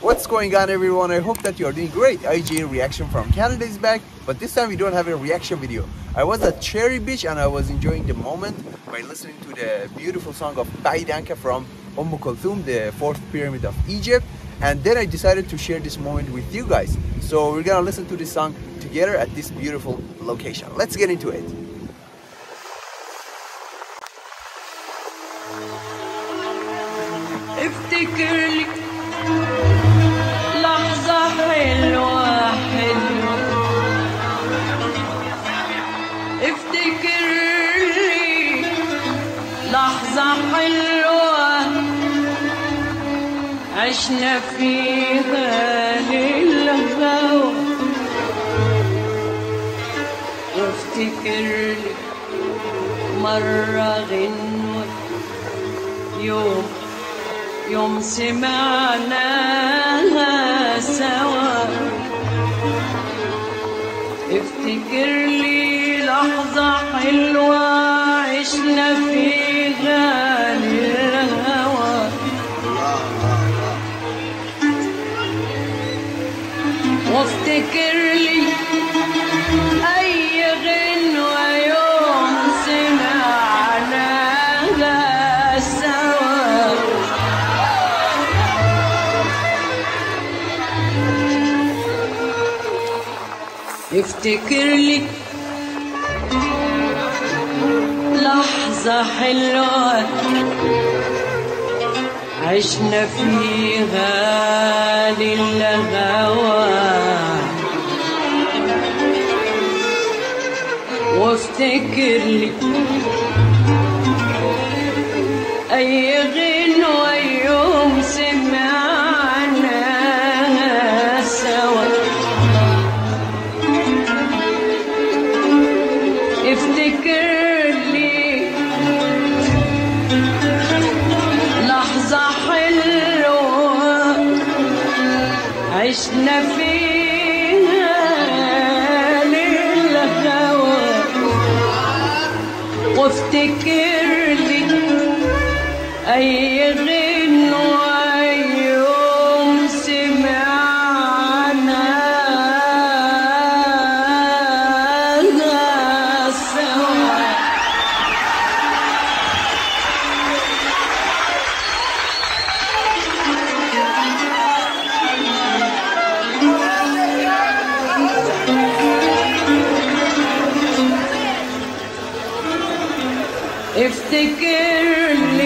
What's going on everyone? I hope that you are doing great. IJay reaction from Canada is back, but this time we don't have a reaction video. I was at Cherry Beach and I was enjoying the moment by listening to the beautiful song of Baeed Anak from Umm Kulthum, the fourth pyramid of Egypt. And then I decided to share this moment with you guys. So we're gonna listen to this song together at this beautiful location. Let's get into it. افتكر عشنا فيها للهوى وافتكر لي مرة غنوة يوم يوم سمعناها سوا. افتكر لي لحظة حلوة عشنا فيها للهوى وافتكر لي أي غنوة يوم سمعناها سوا افتكر لي لحظة حلوة عشنا فيها للهوى Hos tekirlik وأفتكر لك أيام If the girl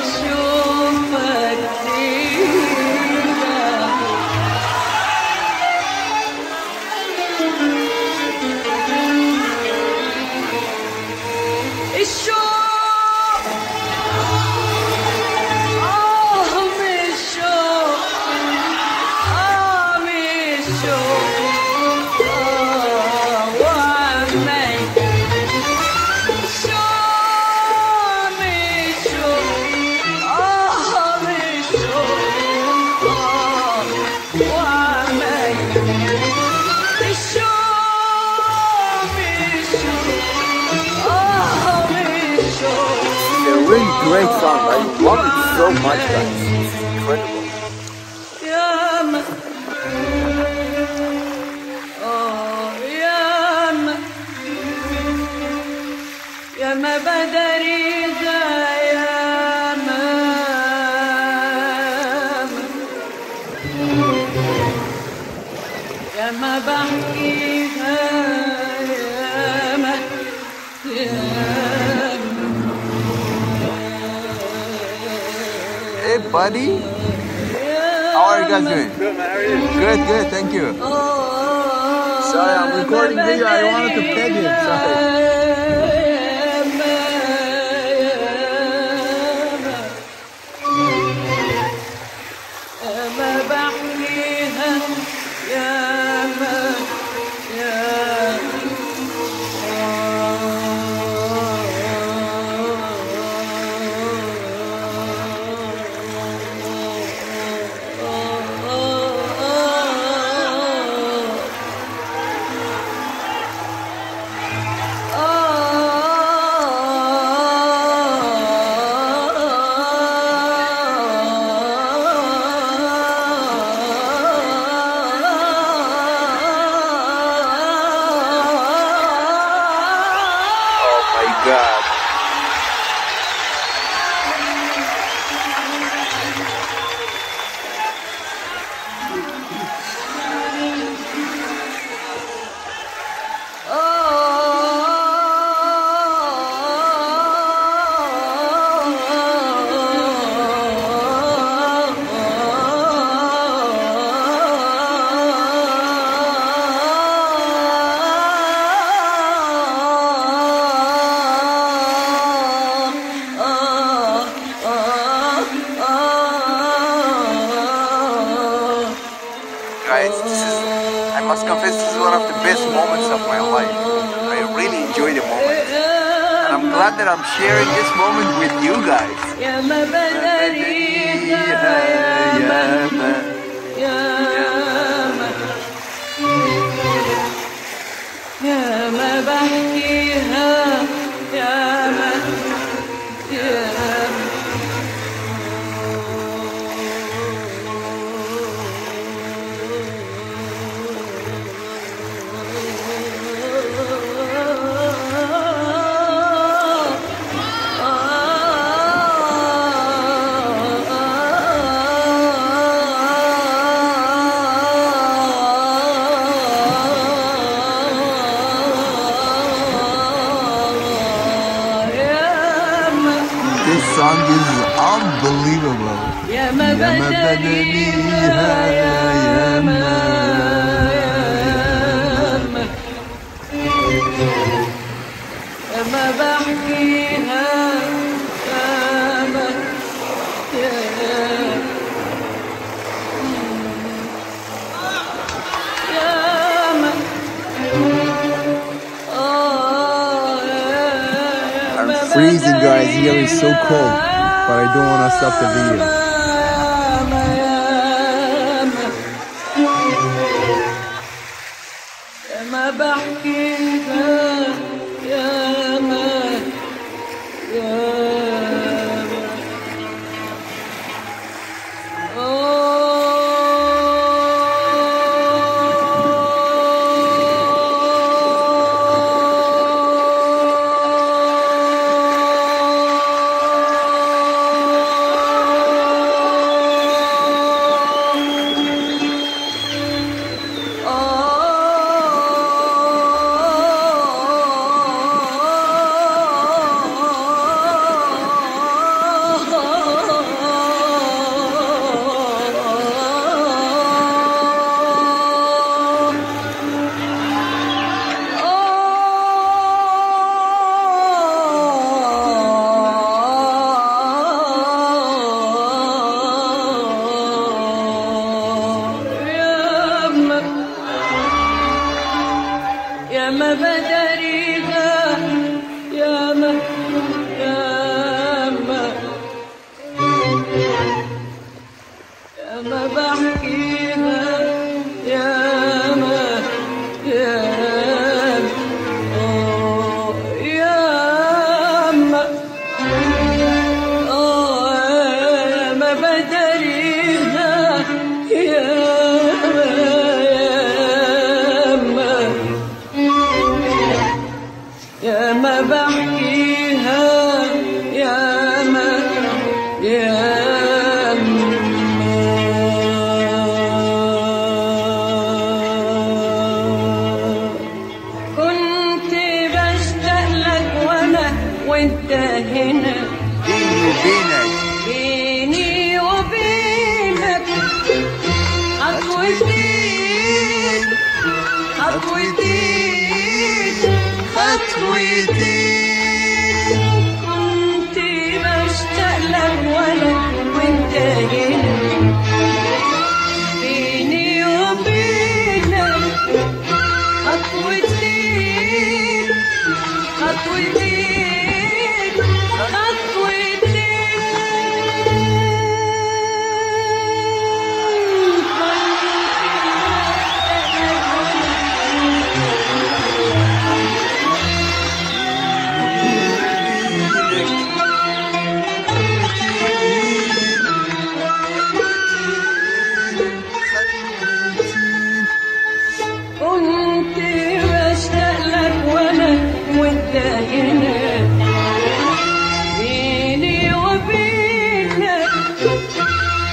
bless you. buddy? How are you guys doing? Good, man. How are you? Good, good. Thank you. Sorry, I'm recording video. I wanted to pet you. Sorry. I'm freezing guys. Here is so cold but I don't want to stop the video. with you.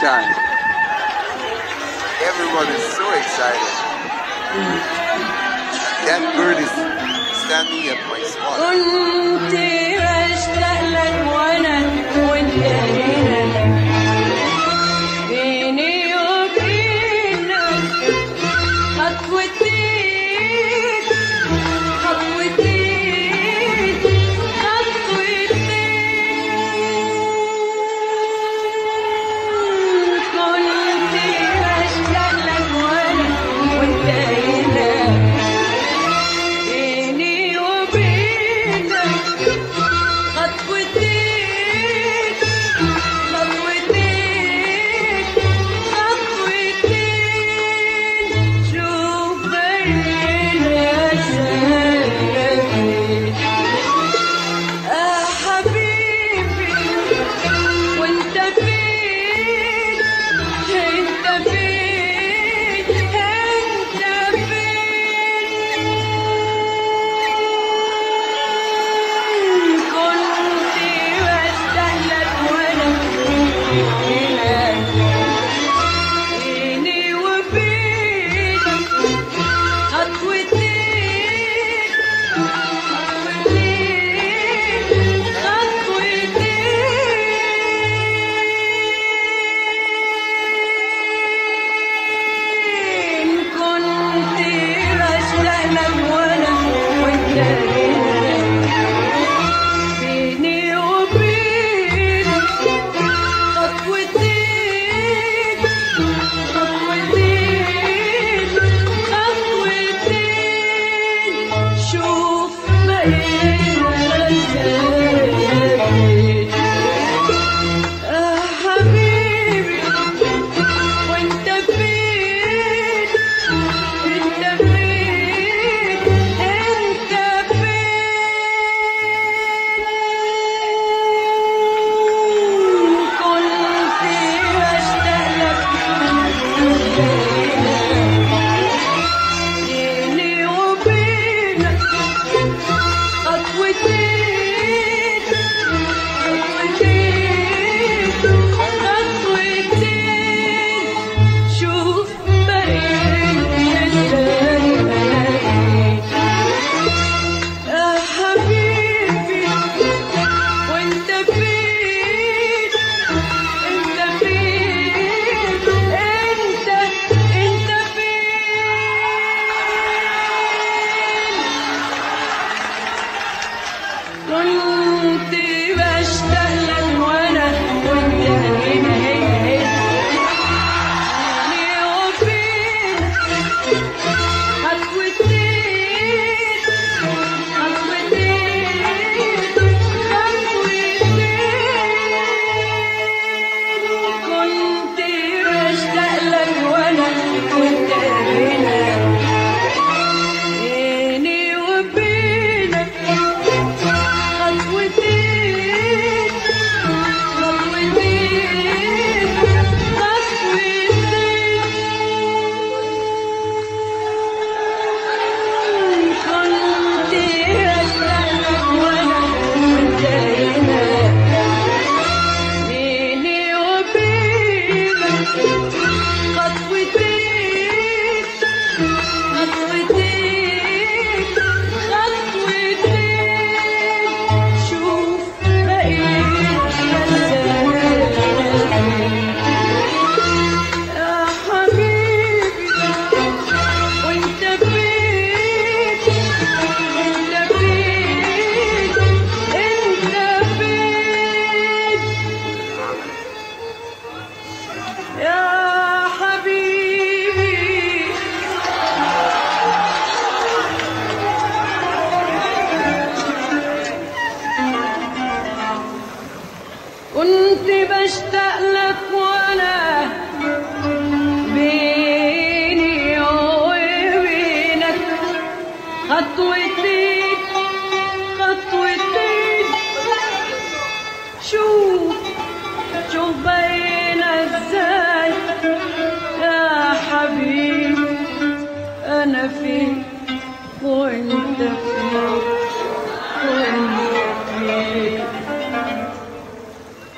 time. Everyone is so excited. That bird is standing at my spot. you.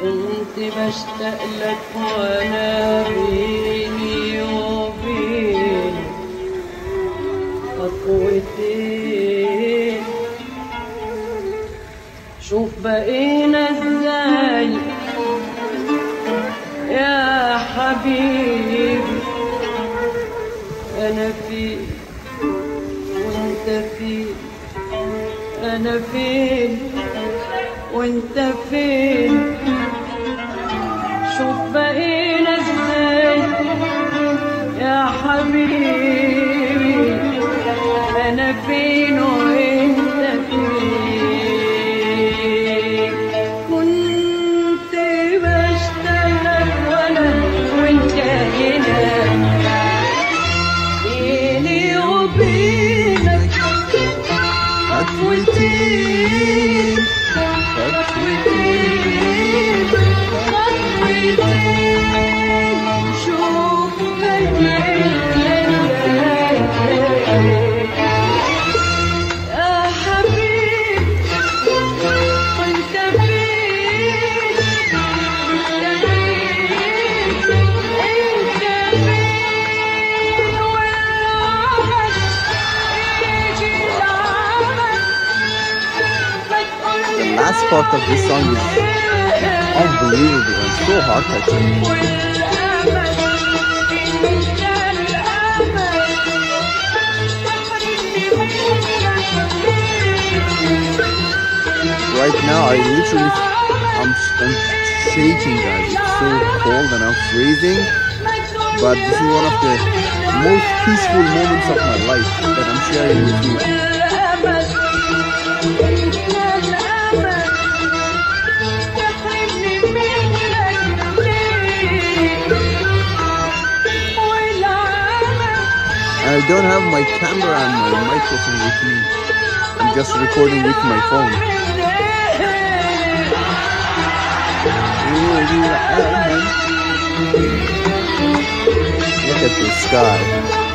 كنت بشتاق لك وأنا بيني وبين خطوتين شوف بقيت فين؟ وانت فين؟ Unbelievable so heart. Right now, I literally, I'm, I'm shaking, guys. It's so cold and I'm freezing. But this is one of the most peaceful moments of my life that I'm sharing with you. I don't have my camera and my microphone with me. I'm just recording with my phone. Look at the sky.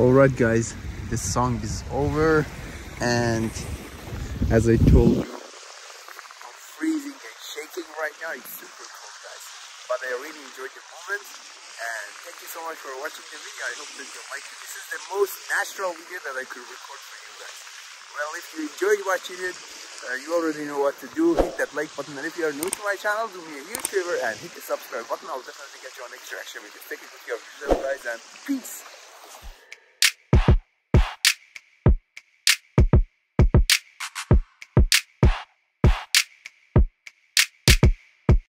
Alright guys, this song is over and as I told you, I'm freezing and shaking right now, it's super cold guys, but I really enjoyed the moment and thank you so much for watching the video, I hope that you liked it, this is the most natural video that I could record for you guys, well if you enjoyed watching it, uh, you already know what to do. Hit that like button. And if you are new to my channel, do me a huge favor and hit the subscribe button. I'll definitely get you on next reaction video. Take it with your yourself, guys, and peace.